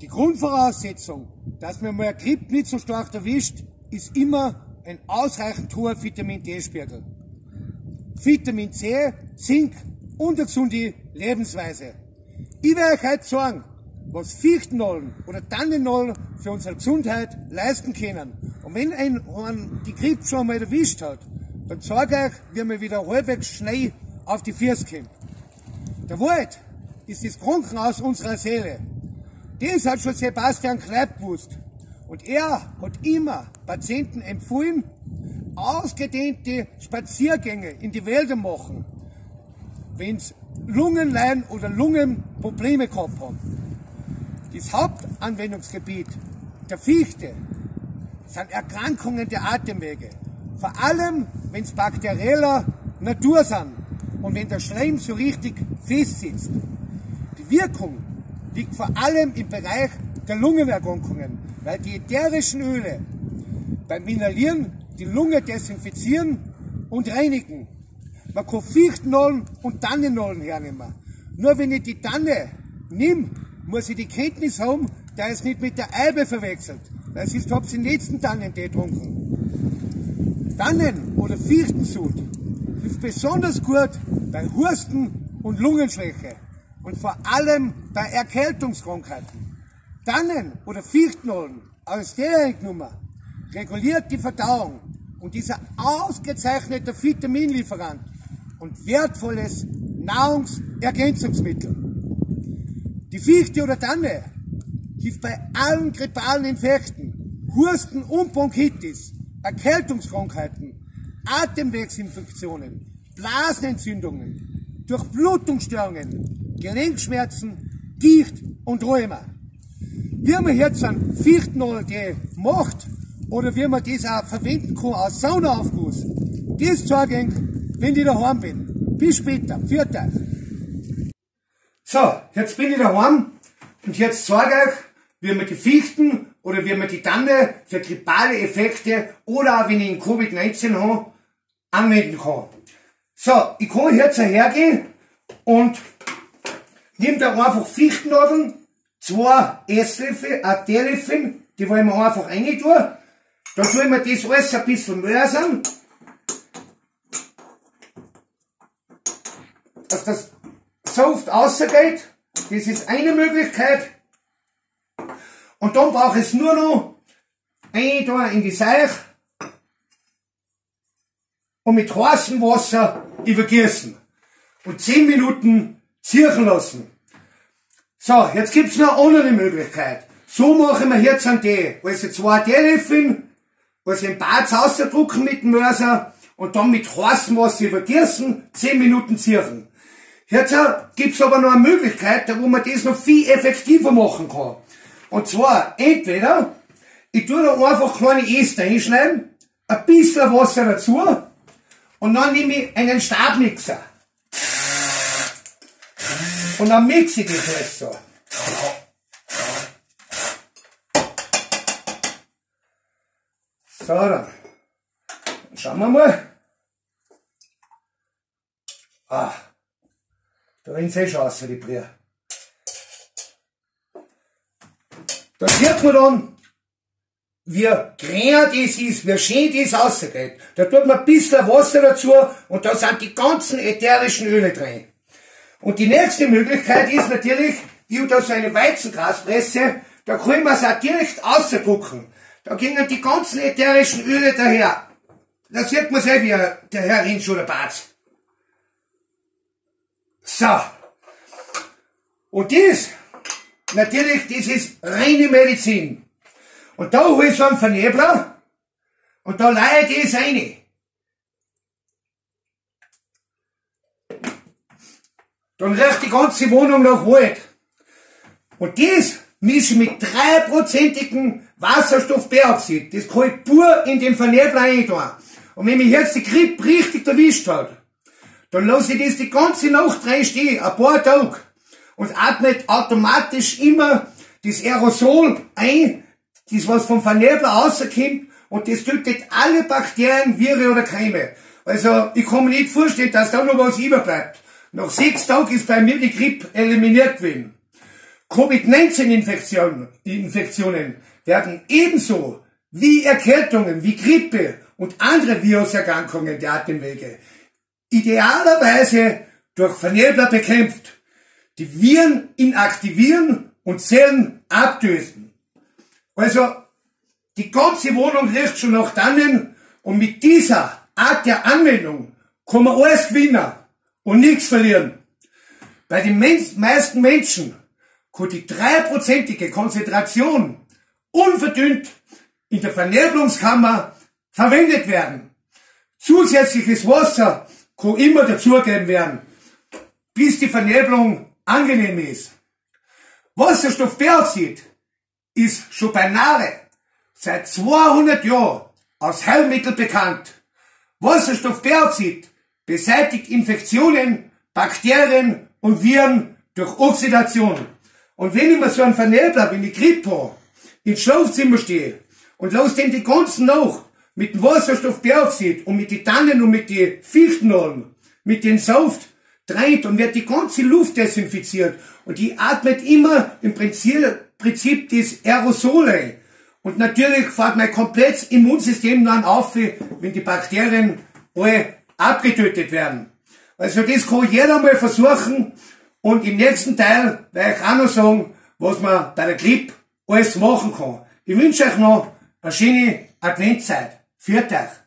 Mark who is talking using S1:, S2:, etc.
S1: Die Grundvoraussetzung, dass man mal ein Grip nicht so stark erwischt, ist immer ein ausreichend hoher Vitamin D-Spiegel. Vitamin C, Zink und eine gesunde Lebensweise. Ich werde euch heute sagen, was Fichtennollen oder Tannennollen für unsere Gesundheit leisten können. Und wenn ein, ein die Grippe schon mal erwischt hat, dann sage ich euch, wie man wieder halbwegs schnell auf die Füße kommt. Der Wald ist das Krankenhaus unserer Seele. Das hat schon Sebastian Kleib gewusst. Und er hat immer Patienten empfohlen, ausgedehnte Spaziergänge in die Wälder machen, wenn sie Lungenleiden oder Lungenprobleme gehabt haben. Das Hauptanwendungsgebiet der Fichte sind Erkrankungen der Atemwege. Vor allem, wenn es bakterieller Natur sind und wenn der Schleim so richtig fest sitzt. Die Wirkung liegt vor allem im Bereich der Lungenerkrankungen, weil die ätherischen Öle beim Inhalieren die Lunge desinfizieren und reinigen. Man kann Fichtennollen und Tannennollen hernehmen. Nur wenn ich die Tanne nimm, muss ich die Kenntnis haben, dass es nicht mit der Eibe verwechselt. Weil sonst habt ihr den letzten Tannentee getrunken. Tannen- oder Fichtensud hilft besonders gut bei Husten und Lungenschwäche und vor allem bei Erkältungskrankheiten. Tannen- oder Fichtennollen aus der Nummer reguliert die Verdauung und dieser ausgezeichnete Vitaminlieferant und wertvolles Nahrungsergänzungsmittel. Die Fichte oder Tanne hilft bei allen grippalen Infekten, Husten und Bronchitis, Erkältungskrankheiten, Atemwegsinfektionen, Blasenentzündungen, Durchblutungsstörungen, Gelenkschmerzen, Gicht und Rheuma. Wie man jetzt einen Fichtennolde macht oder wie man das auch verwenden kann als Saunaaufguss, das zeige ich, wenn ich daheim bin. Bis später. Viert euch. So, jetzt bin ich daheim und jetzt zeige ich euch, wie man die Fichten oder wie man die Tanne für grippale Effekte oder auch wenn ich in Covid-19 habe, anwenden kann. So, ich kann jetzt hergehen und nehme da einfach Fichtennadeln, zwei Esslöffel, ein Teelöffel, die wollen wir einfach reintun. Dann tue ich mir das alles ein bisschen mörsern, dass das Soft rausgeht. Das ist eine Möglichkeit. Und dann brauche ich es nur noch ein da in die Seich und mit heißem Wasser übergießen und 10 Minuten ziehen lassen. So, jetzt gibt's noch eine andere Möglichkeit. So machen wir jetzt einen Tee. Also zwei Teelöffel, also im Bad ausdrucken mit dem Mörser und dann mit heißem Wasser übergießen, 10 Minuten ziehen. Jetzt gibt's aber noch eine Möglichkeit, wo man das noch viel effektiver machen kann. Und zwar, entweder, ich tue da einfach kleine Äste einschneiden, ein bisschen Wasser dazu, und dann nehme ich einen Stabmixer. Und dann mixe ich das alles so. So, dann. schauen wir mal. Ah, da rinnt eh schon aus, die Brühe. Da sieht man dann, wie grün das ist, wie schön das rausgeht. Da tut man ein bisschen Wasser dazu und da sind die ganzen ätherischen Öle drin. Und die nächste Möglichkeit ist natürlich, ich habe da so eine Weizengraspresse, da kann man es auch direkt ausdrucken. Da gingen die ganzen ätherischen Öle daher. Da sieht man sehr, wie der Herr Rinsch oder Batz. So. Und das, natürlich, das ist reine Medizin. Und da hol ich so einen Vernebler und da leihe ich das rein. Dann riecht die ganze Wohnung nach Wald. Und das mische ich mit dreiprozentigem Wasserstoffperoxid. Das kann ich pur in den Vernebler rein tun. Und wenn mich jetzt die Grippe richtig erwischt hat, dann lasse ich das die ganze Nacht reinstehen, ein paar Tage. Und atme automatisch immer das Aerosol ein, das was vom Vernebler rauskommt, und das tötet alle Bakterien, Viren oder Keime. Also, ich kann mir nicht vorstellen, dass da noch was überbleibt. Nach sechs Tagen ist bei mir die Grippe eliminiert gewesen. Covid-19-Infektionen Infektionen werden ebenso wie Erkältungen, wie Grippe und andere Viruserkrankungen der Atemwege idealerweise durch Vernebler bekämpft, die Viren inaktivieren und Zellen abtöten. Also die ganze Wohnung riecht schon nach Tannen und mit dieser Art der Anwendung kann man alles gewinnen und nichts verlieren. Bei den meisten Menschen kann die dreiprozentige Konzentration unverdünnt in der Vernebelungskammer verwendet werden. Zusätzliches Wasser kann immer dazugegeben werden, bis die Vernebelung angenehm ist. Wasserstoffperoxid ist schon beinahe seit 200 Jahren als Heilmittel bekannt. Wasserstoffperoxid beseitigt Infektionen, Bakterien und Viren durch Oxidation. Und wenn ich mir so einen Vernebler wie eine Grippe ins Schlafzimmer stehe und lass den die ganzen Nacht mit dem Wasserstoffperoxid und mit den Tannen und mit den Fichtennadeln, mit dem Saft dreht und wird die ganze Luft desinfiziert und die atmet immer im Prinzip, Prinzip des Aerosole. Und natürlich fährt mein komplettes Immunsystem dann auf, wenn die Bakterien alle abgetötet werden. Also das kann jeder mal versuchen und im nächsten Teil werde ich auch noch sagen, was man bei der Clip alles machen kann. Ich wünsche euch noch eine schöne Adventszeit. Viert euch!